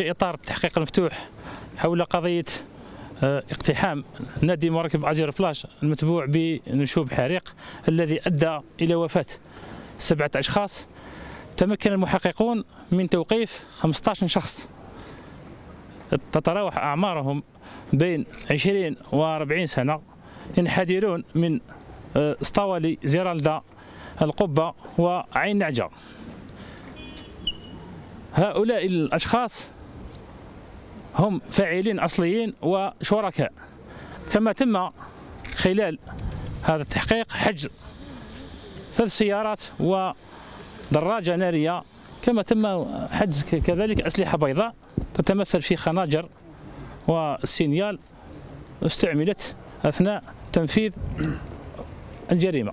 في إطار التحقيق المفتوح حول قضية آه، اقتحام نادي مراكب أجير بلاش المتبوع بنشوب حريق الذي أدى إلى وفاة سبعة أشخاص. تمكن المحققون من توقيف 15 شخص. تتراوح أعمارهم بين 20 و 40 سنة. ينحدرون من آه، اسطوالي زيرالدا القبة وعين نعجة. هؤلاء الأشخاص هم فاعلين أصليين وشركاء. كما تم خلال هذا التحقيق حجز ثلاث سيارات ودراجة نارية. كما تم حجز كذلك أسلحة بيضاء تتمثل في خناجر والسينيال استعملت أثناء تنفيذ الجريمة.